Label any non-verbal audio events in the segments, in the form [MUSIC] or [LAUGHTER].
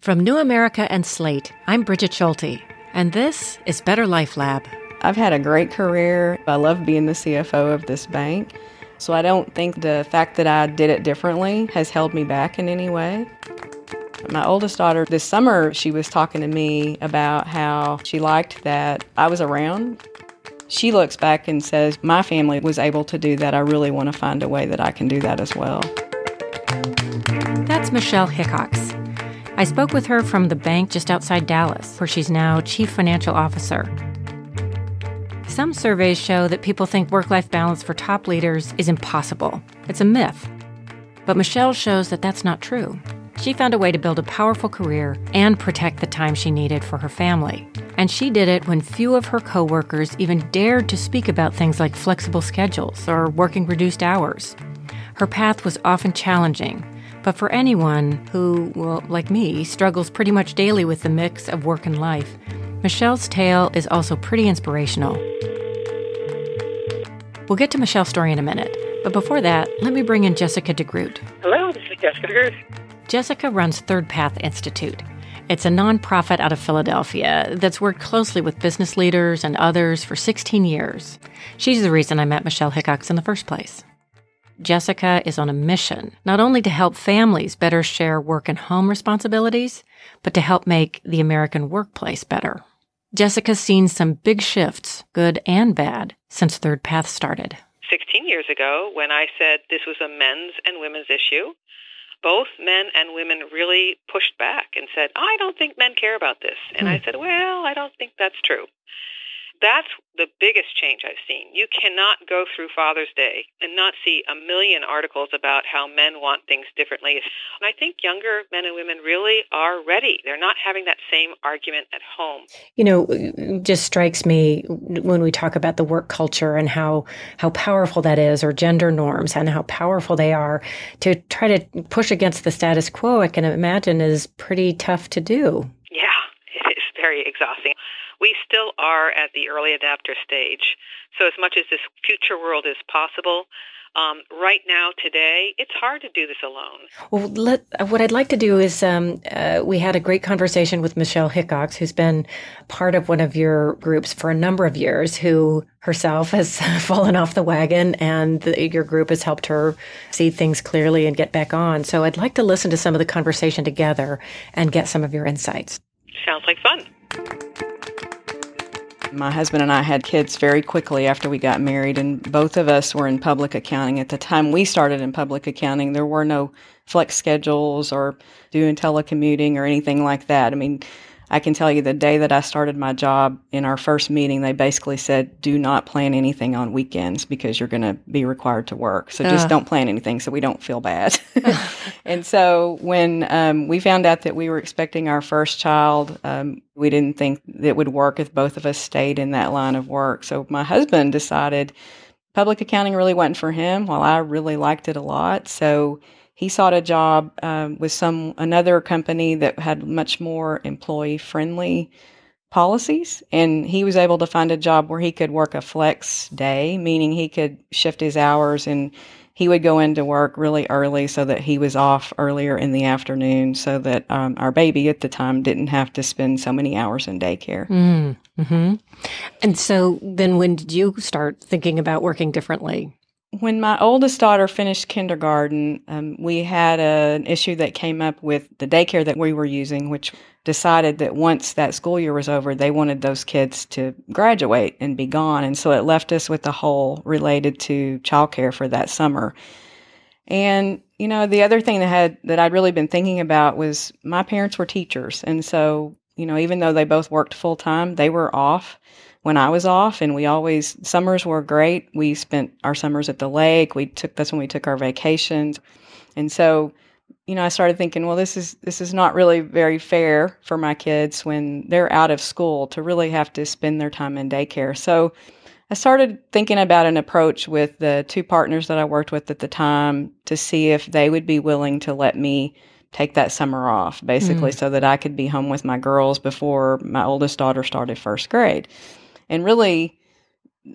From New America and Slate, I'm Brigid Schulte, and this is Better Life Lab. I've had a great career. I love being the CFO of this bank. So I don't think the fact that I did it differently has held me back in any way. My oldest daughter, this summer, she was talking to me about how she liked that I was around. She looks back and says, My family was able to do that. I really want to find a way that I can do that as well. That's Michelle Hickox. I spoke with her from the bank just outside Dallas, where she's now Chief Financial Officer. Some surveys show that people think work life balance for top leaders is impossible. It's a myth. But Michelle shows that that's not true. She found a way to build a powerful career and protect the time she needed for her family. And she did it when few of her coworkers even dared to speak about things like flexible schedules or working reduced hours. Her path was often challenging, but for anyone who, well, like me, struggles pretty much daily with the mix of work and life, Michelle's tale is also pretty inspirational. We'll get to Michelle's story in a minute, but before that, let me bring in Jessica DeGroot. Hello, this is Jessica DeGroot. Jessica runs Third Path Institute. It's a nonprofit out of Philadelphia that's worked closely with business leaders and others for 16 years. She's the reason I met Michelle Hickox in the first place. Jessica is on a mission not only to help families better share work and home responsibilities, but to help make the American workplace better. Jessica's seen some big shifts, good and bad, since Third Path started. 16 years ago, when I said this was a men's and women's issue, both men and women really pushed back and said, I don't think men care about this. And I hmm. said, Well, I don't think that's true. That's the biggest change I've seen. You cannot go through Father's Day and not see a million articles about how men want things differently. And I think younger men and women really are ready. They're not having that same argument at home. You know, it just strikes me when we talk about the work culture and how how powerful that is or gender norms and how powerful they are to try to push against the status quo, I can imagine is pretty tough to do. Yeah, [LAUGHS] it is very exhausting we still are at the early adapter stage. So, as much as this future world is possible, um, right now, today, it's hard to do this alone. Well, let, what I'd like to do is um, uh, we had a great conversation with Michelle Hickox, who's been part of one of your groups for a number of years, who herself has [LAUGHS] fallen off the wagon, and the, your group has helped her see things clearly and get back on. So I'd like to listen to some of the conversation together and get some of your insights. Sounds like fun. My husband and I had kids very quickly after we got married, and both of us were in public accounting. At the time we started in public accounting, there were no flex schedules or doing telecommuting or anything like that. I mean, I can tell you the day that I started my job in our first meeting, they basically said, do not plan anything on weekends because you're going to be required to work. So just uh. don't plan anything so we don't feel bad. [LAUGHS] and so when um, we found out that we were expecting our first child, um, we didn't think it would work if both of us stayed in that line of work. So my husband decided public accounting really wasn't for him while I really liked it a lot. So he sought a job um, with some another company that had much more employee friendly policies. And he was able to find a job where he could work a flex day meaning he could shift his hours and he would go into work really early so that he was off earlier in the afternoon so that um, our baby at the time didn't have to spend so many hours in daycare. Mm-hmm. and so then when did you start thinking about working differently when my oldest daughter finished kindergarten, um, we had a, an issue that came up with the daycare that we were using, which decided that once that school year was over, they wanted those kids to graduate and be gone. And so it left us with a hole related to childcare for that summer. And, you know, the other thing that had that I'd really been thinking about was my parents were teachers. And so, you know, even though they both worked full time, they were off when I was off, and we always summers were great. We spent our summers at the lake. We took that's when we took our vacations, and so you know I started thinking, well, this is this is not really very fair for my kids when they're out of school to really have to spend their time in daycare. So I started thinking about an approach with the two partners that I worked with at the time to see if they would be willing to let me take that summer off, basically, mm. so that I could be home with my girls before my oldest daughter started first grade. And really,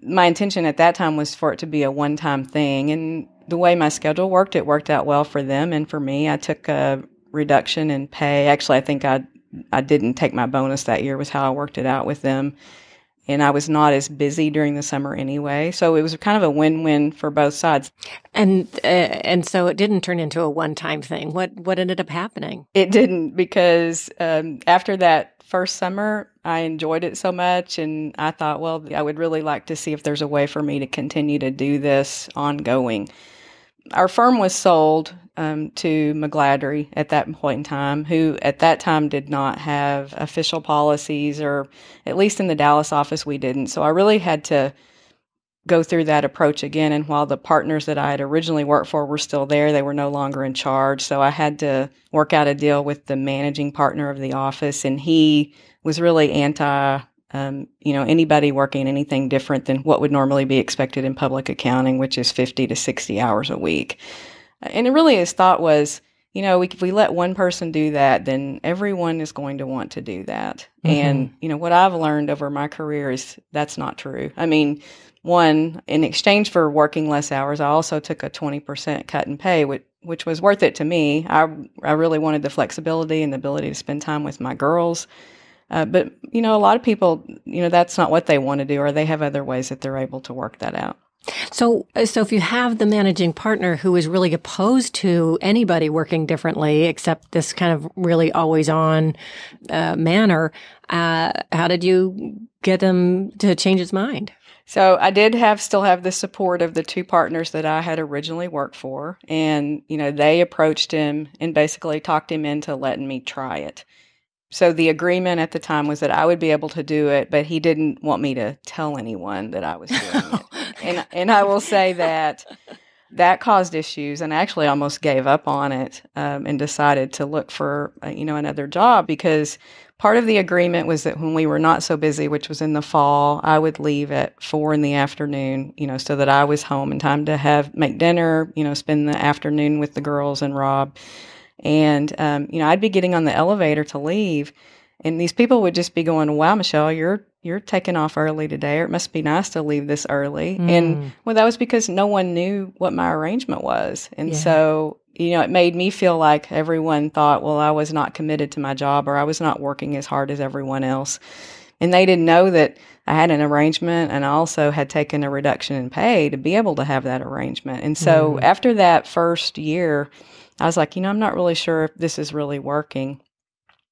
my intention at that time was for it to be a one time thing. And the way my schedule worked, it worked out well for them and for me. I took a reduction in pay. Actually, I think I I didn't take my bonus that year was how I worked it out with them. And I was not as busy during the summer anyway, so it was kind of a win-win for both sides. And uh, and so it didn't turn into a one-time thing. What what ended up happening? It didn't because um, after that first summer, I enjoyed it so much, and I thought, well, I would really like to see if there's a way for me to continue to do this ongoing. Our firm was sold um, to McGladrey at that point in time, who at that time did not have official policies, or at least in the Dallas office, we didn't. So I really had to go through that approach again. And while the partners that I had originally worked for were still there, they were no longer in charge. So I had to work out a deal with the managing partner of the office, and he was really anti. Um, you know, anybody working anything different than what would normally be expected in public accounting, which is 50 to 60 hours a week. And it really his thought was, you know, we, if we let one person do that, then everyone is going to want to do that. Mm-hmm. And, you know, what I've learned over my career is that's not true. I mean, one, in exchange for working less hours, I also took a 20% cut in pay, which, which was worth it to me. I, I really wanted the flexibility and the ability to spend time with my girls. Uh, but, you know, a lot of people, you know, that's not what they want to do, or they have other ways that they're able to work that out. So, uh, so if you have the managing partner who is really opposed to anybody working differently, except this kind of really always on uh, manner, uh, how did you get him to change his mind? So I did have still have the support of the two partners that I had originally worked for, and you know they approached him and basically talked him into letting me try it. So the agreement at the time was that I would be able to do it, but he didn't want me to tell anyone that I was doing it. [LAUGHS] And and I will say that that caused issues, and I actually almost gave up on it um, and decided to look for uh, you know another job because part of the agreement was that when we were not so busy, which was in the fall, I would leave at four in the afternoon, you know, so that I was home in time to have make dinner, you know, spend the afternoon with the girls and Rob. And, um, you know, I'd be getting on the elevator to leave. And these people would just be going, "Wow, Michelle, you're you're taking off early today, or it must be nice to leave this early." Mm. And well, that was because no one knew what my arrangement was, and yeah. so you know, it made me feel like everyone thought, "Well, I was not committed to my job, or I was not working as hard as everyone else," and they didn't know that I had an arrangement, and I also had taken a reduction in pay to be able to have that arrangement. And so, mm. after that first year I was like, you know, I'm not really sure if this is really working.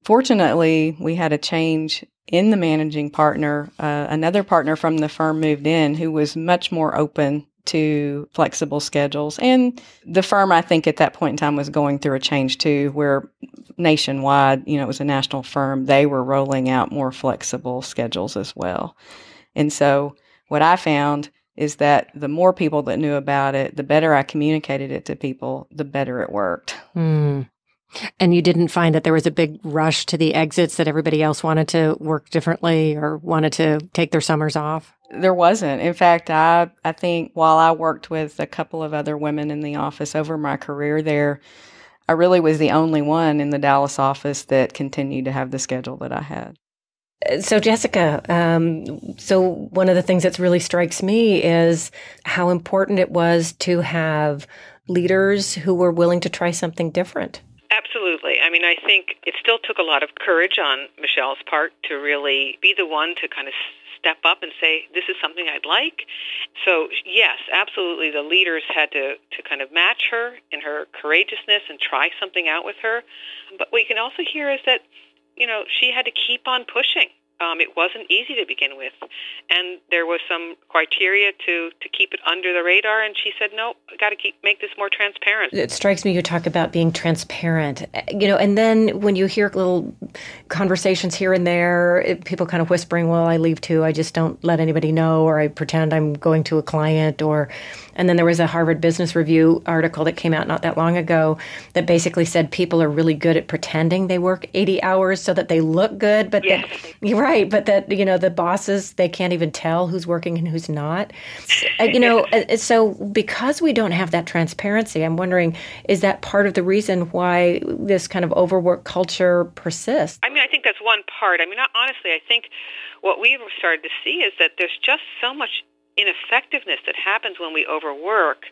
Fortunately, we had a change in the managing partner. Uh, another partner from the firm moved in who was much more open to flexible schedules. And the firm, I think, at that point in time was going through a change too, where nationwide, you know, it was a national firm, they were rolling out more flexible schedules as well. And so what I found is that the more people that knew about it, the better I communicated it to people, the better it worked. Mm. And you didn't find that there was a big rush to the exits that everybody else wanted to work differently or wanted to take their summers off? There wasn't. In fact, I I think while I worked with a couple of other women in the office over my career there, I really was the only one in the Dallas office that continued to have the schedule that I had. So, Jessica, um, so one of the things that really strikes me is how important it was to have leaders who were willing to try something different. Absolutely. I mean, I think it still took a lot of courage on Michelle's part to really be the one to kind of step up and say, this is something I'd like. So, yes, absolutely, the leaders had to, to kind of match her in her courageousness and try something out with her. But what you can also hear is that you know, she had to keep on pushing. Um, it wasn't easy to begin with, and there was some criteria to to keep it under the radar. And she said, "No, got to keep make this more transparent." It strikes me you talk about being transparent, you know, and then when you hear little conversations here and there, it, people kind of whispering, "Well, I leave too. I just don't let anybody know, or I pretend I'm going to a client, or." And then there was a Harvard Business Review article that came out not that long ago that basically said people are really good at pretending they work 80 hours so that they look good, but yes. that, [LAUGHS] you're right, but that you know the bosses they can't even tell who's working and who's not. You know, [LAUGHS] so because we don't have that transparency, I'm wondering is that part of the reason why this kind of overwork culture persists? I mean, I think that's one part. I mean, honestly, I think what we've started to see is that there's just so much ineffectiveness that happens when we overwork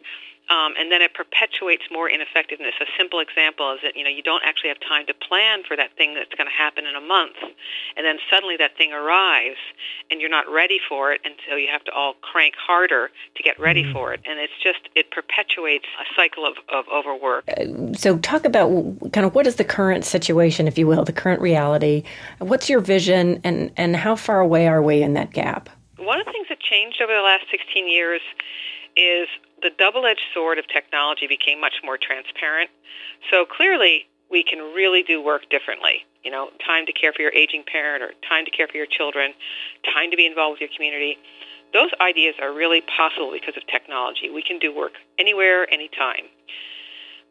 um, and then it perpetuates more ineffectiveness. A simple example is that you know you don't actually have time to plan for that thing that's going to happen in a month, and then suddenly that thing arrives, and you're not ready for it, and so you have to all crank harder to get ready mm-hmm. for it, and it's just it perpetuates a cycle of, of overwork. Uh, so talk about kind of what is the current situation, if you will, the current reality. What's your vision, and and how far away are we in that gap? One of the things that changed over the last 16 years is the double edged sword of technology became much more transparent. So clearly, we can really do work differently. You know, time to care for your aging parent or time to care for your children, time to be involved with your community. Those ideas are really possible because of technology. We can do work anywhere, anytime.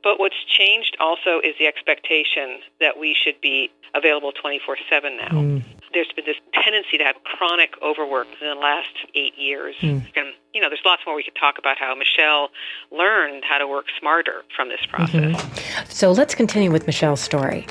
But what's changed also is the expectation that we should be available 24 7 now. Mm there's been this tendency to have chronic overwork in the last eight years. Mm. And, you know, there's lots more we could talk about how Michelle learned how to work smarter from this process. Mm-hmm. So let's continue with Michelle's story.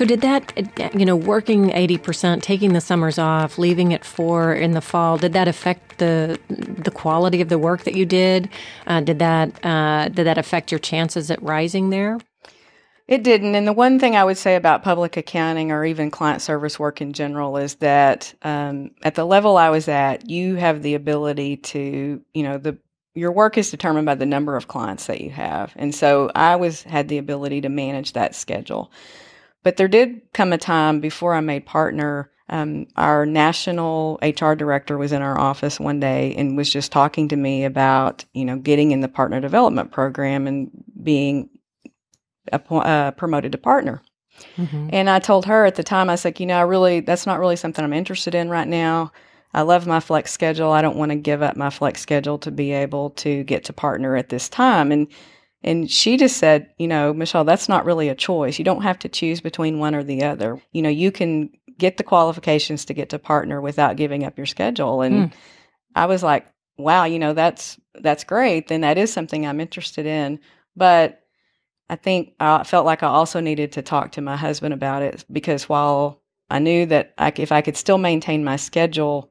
So did that, you know, working 80%, taking the summers off, leaving at four in the fall, did that affect the the quality of the work that you did? Uh, did that uh, did that affect your chances at rising there? It didn't. And the one thing I would say about public accounting or even client service work in general is that um, at the level I was at, you have the ability to, you know, the your work is determined by the number of clients that you have. And so I was had the ability to manage that schedule. But there did come a time before I made partner um, our national HR director was in our office one day and was just talking to me about, you know, getting in the partner development program and being uh, promoted to partner. Mm-hmm. And I told her at the time, I said, you know, I really, that's not really something I'm interested in right now. I love my flex schedule. I don't want to give up my flex schedule to be able to get to partner at this time. And and she just said, you know, Michelle, that's not really a choice. You don't have to choose between one or the other. You know, you can get the qualifications to get to partner without giving up your schedule. And mm. I was like, wow, you know, that's that's great. Then that is something I'm interested in. But I think I felt like I also needed to talk to my husband about it because while I knew that I, if I could still maintain my schedule,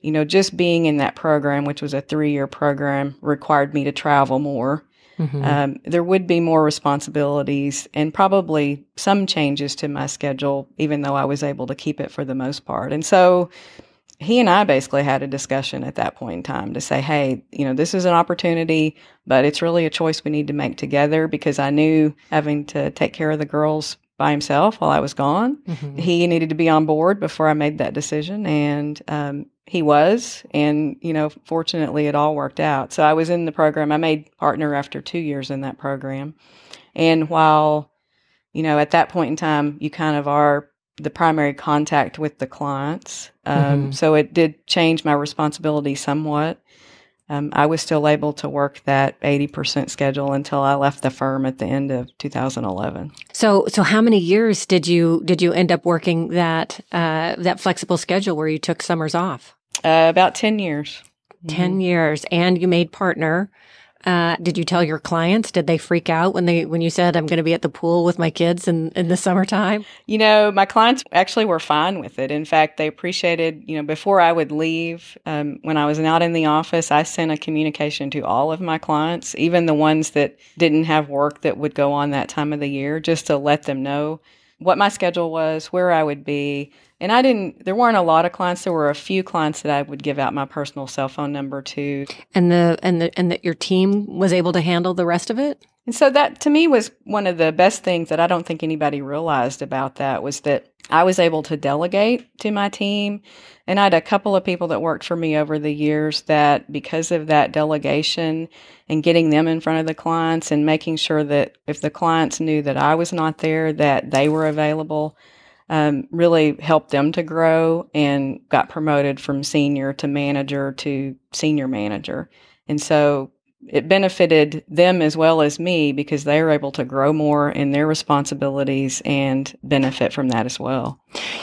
you know, just being in that program, which was a three year program, required me to travel more. Mm-hmm. Um, there would be more responsibilities and probably some changes to my schedule, even though I was able to keep it for the most part. And so he and I basically had a discussion at that point in time to say, hey, you know, this is an opportunity, but it's really a choice we need to make together because I knew having to take care of the girls by himself while I was gone, mm-hmm. he needed to be on board before I made that decision. And um, he was. And, you know, fortunately, it all worked out. So I was in the program. I made partner after two years in that program. And while, you know, at that point in time, you kind of are the primary contact with the clients. Um, mm-hmm. So it did change my responsibility somewhat. Um, I was still able to work that 80% schedule until I left the firm at the end of 2011. So, so how many years did you did you end up working that uh, that flexible schedule where you took summers off? Uh, about 10 years. 10 mm-hmm. years, and you made partner. Uh, did you tell your clients? Did they freak out when they when you said I'm going to be at the pool with my kids in, in the summertime? You know, my clients actually were fine with it. In fact, they appreciated. You know, before I would leave, um, when I was not in the office, I sent a communication to all of my clients, even the ones that didn't have work that would go on that time of the year, just to let them know what my schedule was, where I would be, and I didn't, there weren't a lot of clients. There were a few clients that I would give out my personal cell phone number to. And the, and the, and that your team was able to handle the rest of it? And so that to me was one of the best things that I don't think anybody realized about that was that I was able to delegate to my team. And I had a couple of people that worked for me over the years that because of that delegation and getting them in front of the clients and making sure that if the clients knew that I was not there, that they were available um, really helped them to grow and got promoted from senior to manager to senior manager. And so it benefited them as well as me because they were able to grow more in their responsibilities and benefit from that as well.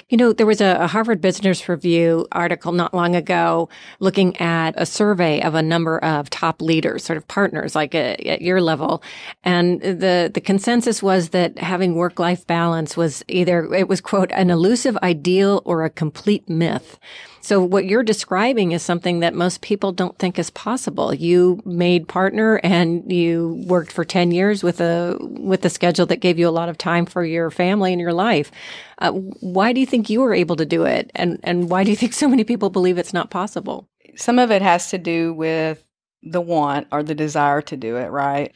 You know, there was a, Harvard Business Review article not long ago looking at a survey of a number of top leaders, sort of partners like a, uh, at your level. And the, the consensus was that having work life balance was either, it was, quote, an elusive ideal or a complete myth. So, what you're describing is something that most people don't think is possible. You made partner and you worked for 10 years with a, with a schedule that gave you a lot of time for your family and your life. Uh, why do you think you were able to do it? And, and why do you think so many people believe it's not possible? Some of it has to do with the want or the desire to do it, right?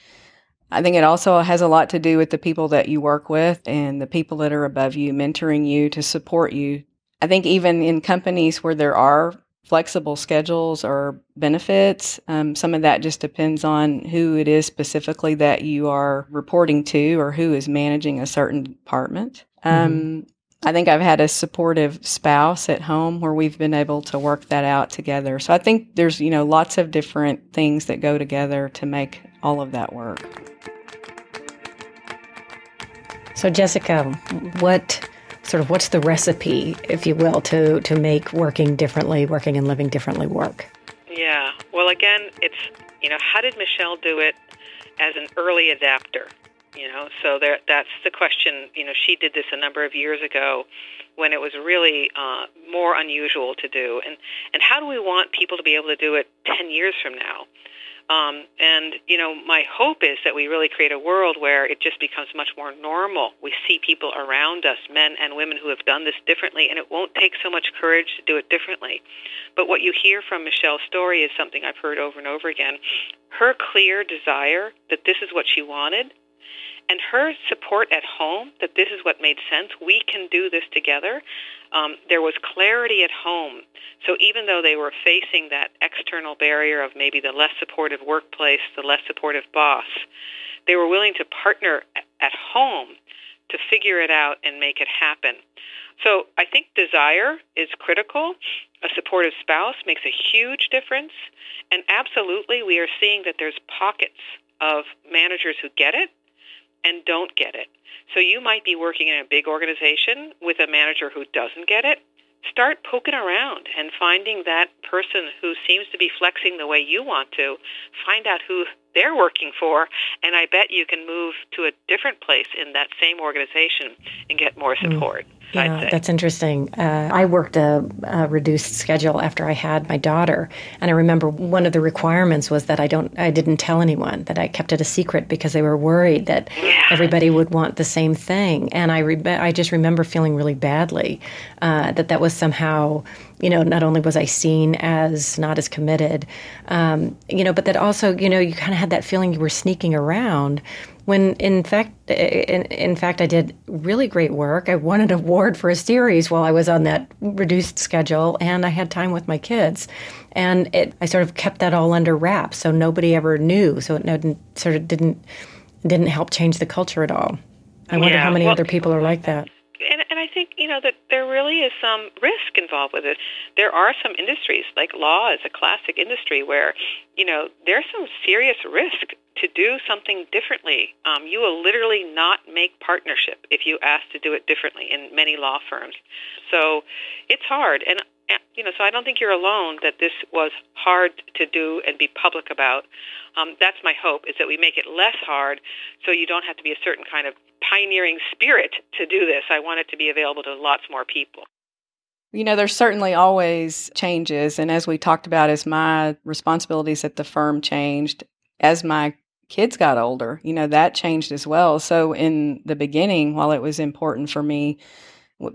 I think it also has a lot to do with the people that you work with and the people that are above you, mentoring you to support you. I think even in companies where there are flexible schedules or benefits, um, some of that just depends on who it is specifically that you are reporting to or who is managing a certain department. Um, mm-hmm. I think I've had a supportive spouse at home where we've been able to work that out together. So I think there's, you know, lots of different things that go together to make all of that work. So, Jessica, what sort of what's the recipe, if you will, to to make working differently, working and living differently work? Yeah. Well, again, it's you know, how did Michelle do it as an early adapter? You know, so there, that's the question. You know, she did this a number of years ago when it was really uh, more unusual to do, and and how do we want people to be able to do it ten years from now? Um, and, you know, my hope is that we really create a world where it just becomes much more normal. We see people around us, men and women, who have done this differently, and it won't take so much courage to do it differently. But what you hear from Michelle's story is something I've heard over and over again. Her clear desire that this is what she wanted and her support at home that this is what made sense. We can do this together. Um, there was clarity at home. So even though they were facing that external barrier of maybe the less supportive workplace, the less supportive boss, they were willing to partner at home to figure it out and make it happen. So I think desire is critical. A supportive spouse makes a huge difference. And absolutely, we are seeing that there's pockets of managers who get it and don't get it. So you might be working in a big organization with a manager who doesn't get it. Start poking around and finding that person who seems to be flexing the way you want to. Find out who they're working for, and I bet you can move to a different place in that same organization and get more hmm. support. Mm. Yeah, that's interesting. Uh, I worked a, a, reduced schedule after I had my daughter, and I remember one of the requirements was that I don't, I didn't tell anyone that I kept it a secret because they were worried that yeah. everybody would want the same thing. And I, re- I just remember feeling really badly uh, that that was somehow, you know, not only was I seen as not as committed, um, you know, but that also, you know, you kind of had that feeling you were sneaking around when in fact in, in, fact I did really great work. I won an award for a series while I was on that reduced schedule and I had time with my kids. And it I sort of kept that all under wraps so nobody ever knew. So it didn't, sort of didn't didn't help change the culture at all. I wonder yeah. how many well, other people are like that. And, and I think you know that there really is some risk involved with it. There are some industries, like law is a classic industry, where you know there's some serious risk to do something differently. Um, you will literally not make partnership if you ask to do it differently in many law firms. So it's hard, and you know, so I don't think you're alone that this was hard to do and be public about. Um, that's my hope is that we make it less hard, so you don't have to be a certain kind of pioneering spirit to do this. I want it to be available to lots more people. You know, there's certainly always changes. And as we talked about, as my responsibilities at the firm changed, as my kids got older, you know, that changed as well. So in the beginning, while it was important for me,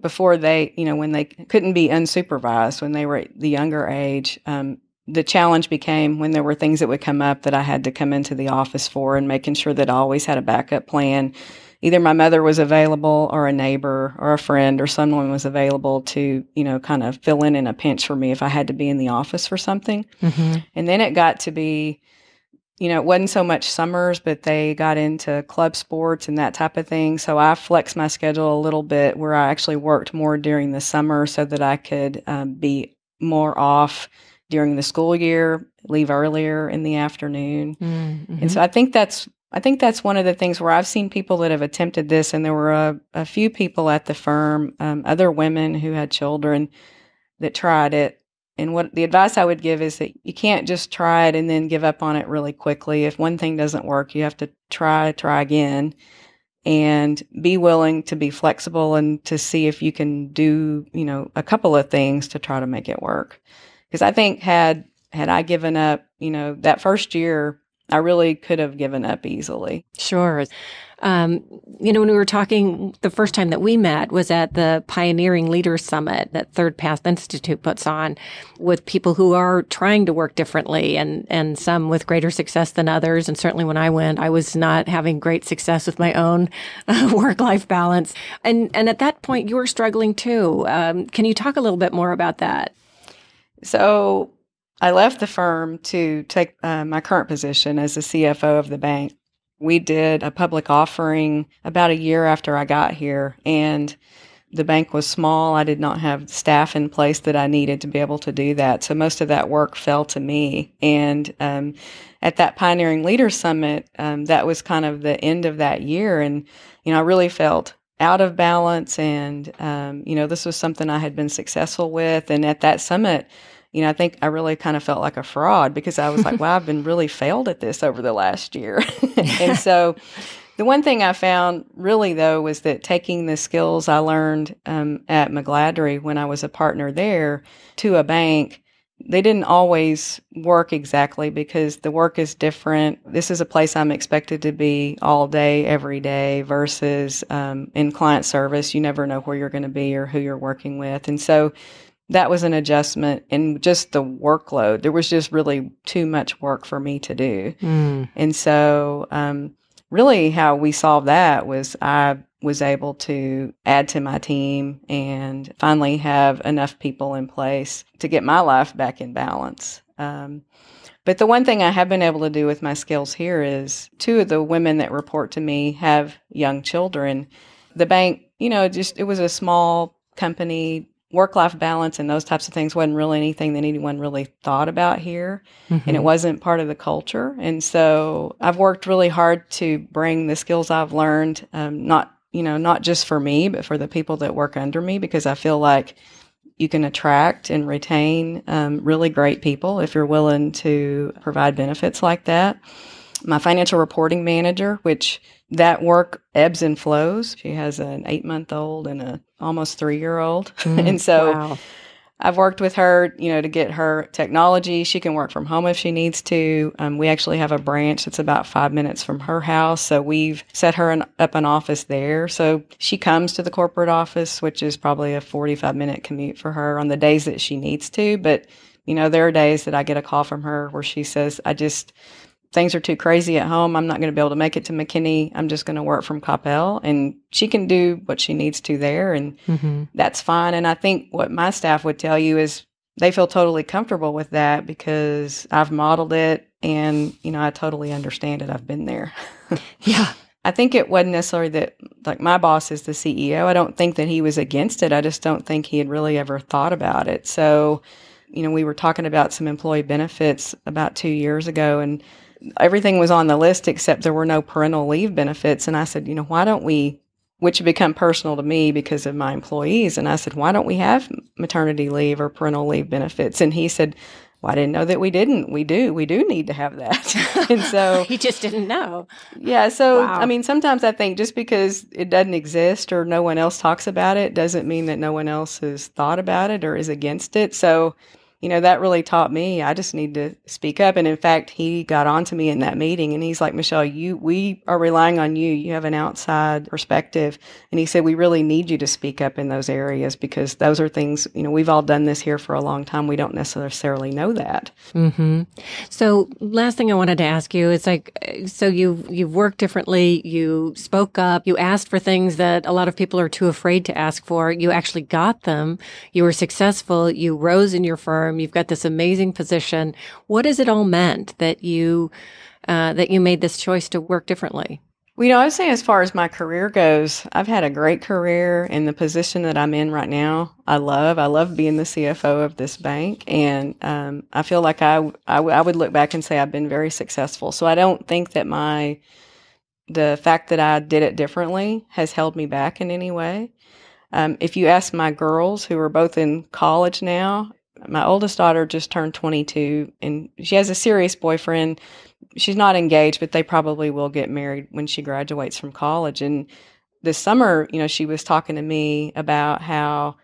before they, you know, when they couldn't be unsupervised, when they were at the younger age, um, the challenge became when there were things that would come up that I had to come into the office for and making sure that I always had a backup plan. Either my mother was available or a neighbor or a friend or someone was available to, you know, kind of fill in in a pinch for me if I had to be in the office for something. Mm-hmm. And then it got to be, you know, it wasn't so much summers, but they got into club sports and that type of thing. So I flexed my schedule a little bit where I actually worked more during the summer so that I could um, be more off during the school year, leave earlier in the afternoon. Mm-hmm. And so I think that's I think that's one of the things where I've seen people that have attempted this, and there were a, a few people at the firm, um, other women who had children that tried it, and what the advice I would give is that you can't just try it and then give up on it really quickly. If one thing doesn't work, you have to try, try again. and be willing to be flexible and to see if you can do, you know, a couple of things to try to make it work. Because I think had had I given up, you know, that first year, I really could have given up easily. Sure. Um, you know, when we were talking the first time that we met was at the Pioneering Leaders Summit that Third Path Institute puts on with people who are trying to work differently and, and some with greater success than others. And certainly when I went, I was not having great success with my own [LAUGHS] uh, work life balance. And, and at that point, you were struggling too. Um, can you talk a little bit more about that? So I left the firm to take uh, my current position as the CFO of the bank we did a public offering about a year after I got here, and the bank was small. I did not have staff in place that I needed to be able to do that. So most of that work fell to me. And um, at that Pioneering Leaders Summit, um, that was kind of the end of that year. And, you know, I really felt out of balance. And, um, you know, this was something I had been successful with. And at that summit, you know, I think I really kind of felt like a fraud because I was like, wow, I've been [LAUGHS] really failed at this over the last year. [LAUGHS] [LAUGHS] and so the one thing I found really, though, was that taking the skills I learned um, at McGladrey when I was a partner there to a bank, they didn't always work exactly because the work is different. This is a place I'm expected to be all day, every day, versus um, in client service. You never know where you're going to be or who you're working with. And so that was an adjustment and just the workload. There was just really too much work for me to do. Mm. And so, um, really, how we solved that was I was able to add to my team and finally have enough people in place to get my life back in balance. Um, but the one thing I have been able to do with my skills here is two of the women that report to me have young children. The bank, you know, just it was a small company, work life balance and those types of things wasn't really anything that anyone really thought about here. Mm-hmm. And it mm-hmm. wasn't part of the culture. And so I've worked really hard to bring the skills I've learned, um, not, you know, not just for me, but for the people that work under me, because I feel like you can attract and retain um, really great people if you're willing to provide benefits like that. My financial reporting manager, which that work ebbs and flows. She has an eight month old and a almost three year old. [LAUGHS] Mm, and so wow. I've worked with her, you know, to get her technology. She can work from home if she needs to. Um, we actually have a branch that's about five minutes from her house. So we've set her an, up an office there. So she comes to the corporate office, which is probably a 45 minute commute for her on the days that she needs to. But, you know, there are days that I get a call from her where she says, I just, things are too crazy at home. I'm not going to be able to make it to McKinney. I'm just going to work from Coppell. And she can do what she needs to there. And mm-hmm. that's fine. And I think what my staff would tell you is they feel totally comfortable with that because I've modeled it and, you know, I totally understand it. I've been there. [LAUGHS] yeah. I think it wasn't necessarily that, like, my boss is the CEO. I don't think that he was against it. I just don't think he had really ever thought about it. So, you know, we were talking about some employee benefits about two years ago, and everything was on the list except there were no parental leave benefits. And I said, you know, why don't we, which had become personal to me because of my employees. And I said, why don't we have maternity leave or parental leave benefits? And he said, well, I didn't know that we didn't. We do. We do need to have that. [LAUGHS] and so [LAUGHS] he just didn't know. Yeah. So, wow. I mean, sometimes I think just because it doesn't exist or no one else talks about it doesn't mean that no one else has thought about it or is against it. So, you know, that really taught me I just need to speak up. And in fact, he got on to me in that meeting and he's like, Michelle, you, we are relying on you. You have an outside perspective. And he said, we really need you to speak up in those areas because those are things, you know, we've all done this here for a long time. We don't necessarily know that. Mm-hmm. So last thing I wanted to ask you is like, so you've, you've worked differently. You spoke up. You asked for things that a lot of people are too afraid to ask for. You actually got them. You were successful. You rose in your firm firm. You've got this amazing position. What has it all meant that you uh, that you made this choice to work differently? Well, you know, I would say as far as my career goes, I've had a great career in the position that I'm in right now. I love, I love being the CFO of this bank, and um, I feel like I, I, I would look back and say I've been very successful. So I don't think that my the fact that I did it differently has held me back in any way. Um, if you ask my girls who are both in college now, my oldest daughter just turned 22 and she has a serious boyfriend she's not engaged, but they probably will get married when she graduates from college. And this summer, you know, she was talking to me about how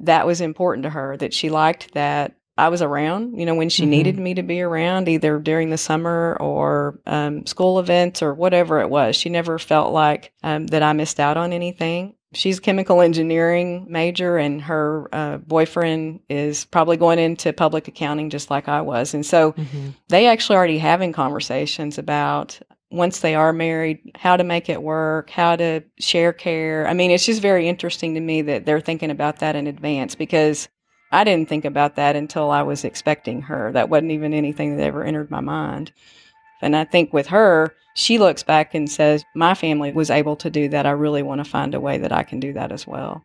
that was important to her, that she liked that I was around, you know, when she mm-hmm. needed me to be around, either during the summer or um, school events or whatever it was. She never felt like um, that I missed out on anything she's a chemical engineering major and her uh, boyfriend is probably going into public accounting just like I was. And so mm-hmm. they actually already having conversations about once they are married, how to make it work, how to share care. I mean, it's just very interesting to me that they're thinking about that in advance because I didn't think about that until I was expecting her. That wasn't even anything that ever entered my mind. And I think with her, she looks back and says, My family was able to do that. I really want to find a way that I can do that as well.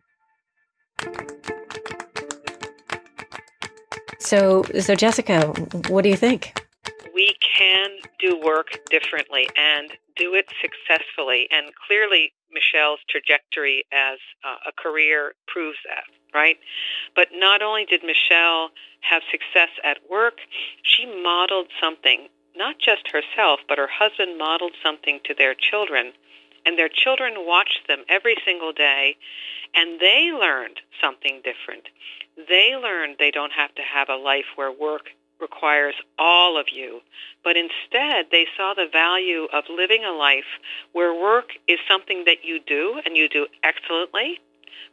So, so Jessica, what do you think? We can do work differently and do it successfully. And clearly, Michelle's trajectory as uh, a career proves that, right? But not only did Michelle have success at work, she modeled something not just herself, but her husband modeled something to their children, and their children watched them every single day, and they learned something different. They learned they don't have to have a life where work requires all of you, but instead they saw the value of living a life where work is something that you do and you do excellently,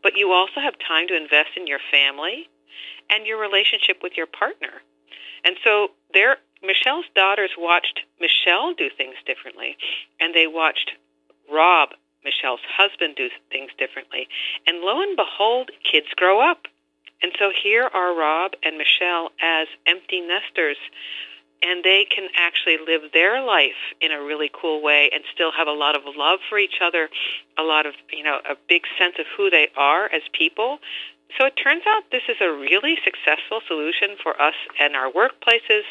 but you also have time to invest in your family and your relationship with your partner. And so their Michelle's daughters watched Michelle do things differently, and they watched Rob, Michelle's husband, do things differently. And lo and behold, kids grow up. And so here are Rob and Michelle as empty nesters, and they can actually live their life in a really cool way and still have a lot of love for each other, a lot of, you know, a big sense of who they are as people. So it turns out this is a really successful solution for us and our workplaces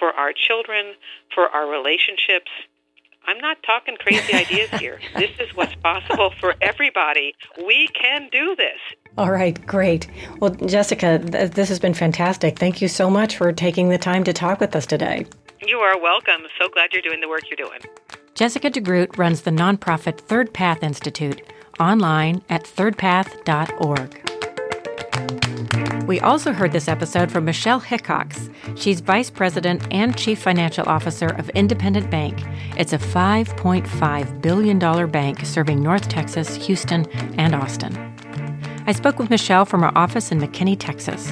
for our children, for our relationships. I'm not talking crazy ideas here. [LAUGHS] This is what's possible for everybody. We can do this. All right, great. Well, Jessica, th- this has been fantastic. Thank you so much for taking the time to talk with us today. You are welcome. So glad you're doing the work you're doing. Jessica DeGroot runs the nonprofit Third Path Institute online at thirdpath.org. We also heard this episode from Michelle Hickox. She's Vice President and Chief Financial Officer of Independent Bank. It's a $5.5 billion bank serving North Texas, Houston, and Austin. I spoke with Michelle from her office in McKinney, Texas.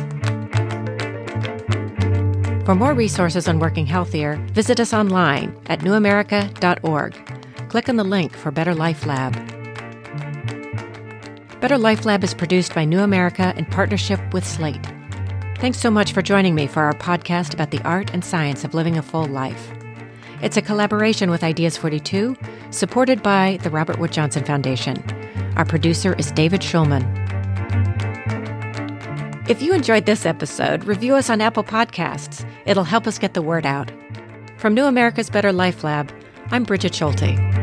For more resources on working healthier, visit us online at newamerica.org. Click on the link for Better Life Lab. Better Life Lab is produced by New America in partnership with Slate. Thanks so much for joining me for our podcast about the art and science of living a full life. It's a collaboration with Ideas 42, supported by the Robert Wood Johnson Foundation. Our producer is David Schulman. If you enjoyed this episode, review us on Apple Podcasts. It'll help us get the word out. From New America's Better Life Lab, I'm Brigid Schulte.